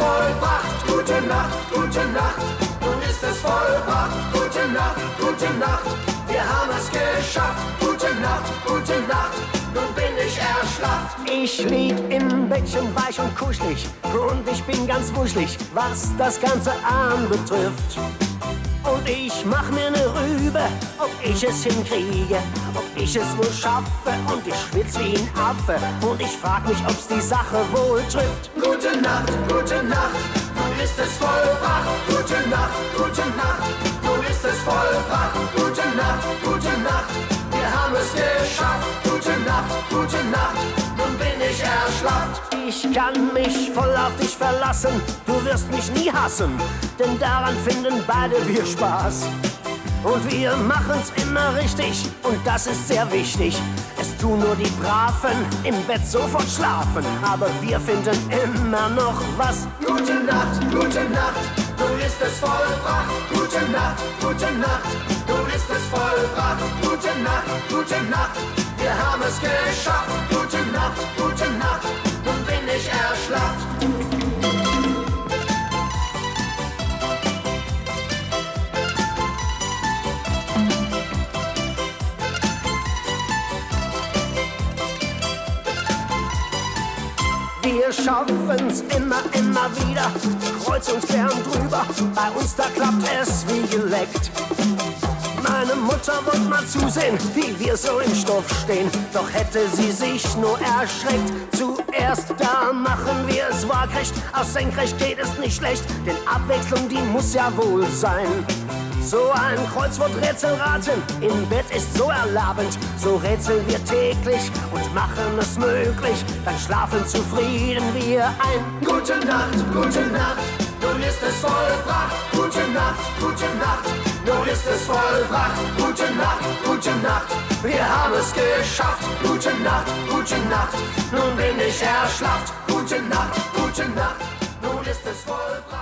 vollbracht. Gute Nacht, gute Nacht, nun ist es vollbracht. Gute Nacht, gute Nacht, wir haben es geschafft. Gute Nacht, gute Nacht, nun bin ich erschlafft. Ich lieg im Bettchen weich und kuschelig und ich bin ganz wuschelig, was das Ganze anbetrifft. Und ich mach mir ne Rübe, ob ich es hinkriege, ob ich es wohl schaffe. Und ich schwitz wie ein Affe und ich frag mich, ob's die Sache wohl trifft. Gute Nacht, gute Nacht, nun ist es vollbracht. Gute Nacht, gute Nacht, nun ist es vollbracht. Gute Nacht, gute Nacht, wir haben es geschafft. Gute Nacht, gute Nacht, Ich kann mich voll auf dich verlassen, du wirst mich nie hassen, denn daran finden beide wir Spaß. Und wir machen's immer richtig und das ist sehr wichtig. Es tun nur die Braven im Bett sofort schlafen, aber wir finden immer noch was. Gute Nacht, gute Nacht, nun ist es vollbracht. Gute Nacht, gute Nacht, nun ist es vollbracht. Gute Nacht, gute Nacht, wir haben es geschafft. Gute Nacht, gute Nacht, Wir schaffen's immer, immer wieder, kreuz uns gern drüber, bei uns da klappt es wie geleckt. Meine Mutter wollte mal zusehen, wie wir so im Stoff stehen, doch hätte sie sich nur erschreckt. Zuerst da machen wir es waagrecht, aus senkrecht geht es nicht schlecht, denn Abwechslung, die muss ja wohl sein. So ein Kreuzworträtselraten im Bett ist so erlabend. So rätseln wir täglich und machen es möglich. Dann schlafen zufrieden wir ein. Gute Nacht, gute Nacht, nun ist es vollbracht. Gute Nacht, gute Nacht, nun ist es vollbracht. Gute Nacht, gute Nacht, wir haben es geschafft. Gute Nacht, gute Nacht, nun bin ich erschlafft. Gute Nacht, gute Nacht, nun ist es vollbracht.